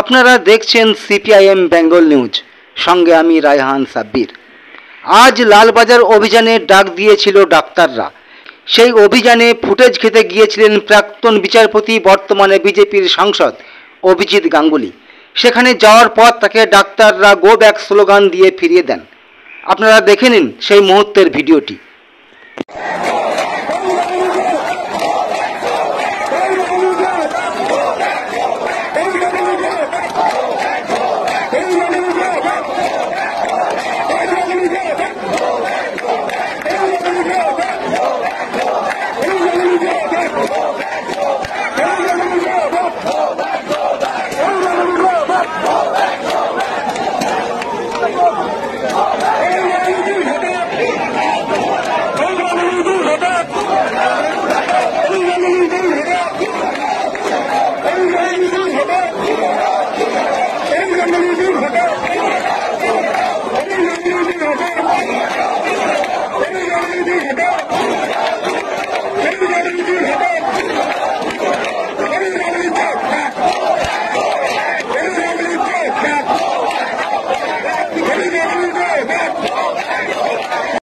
আপনারা দেখছেন CPIM Bengal news. সঙ্গে আমি রায়হান সাব্বির। আজ লালবাজার অভিযানে ডাক দিয়েছিল ডাক্তাররা। সেই অভিযানে ফুটেজ খেতে গিয়েছিলেন প্রাক্তন বিচারপতি, বর্তমানে বিজেপির সাংসদ অভিজিৎ গাঙ্গুলি। সেখানে যাওয়ার পর তাকে ডাক্তাররা গো ব্যাক স্লোগান দিয়ে ফিরিয়ে দেন। আপনারা দেখে নিন সেই মুহূর্তের ভিডিওটি।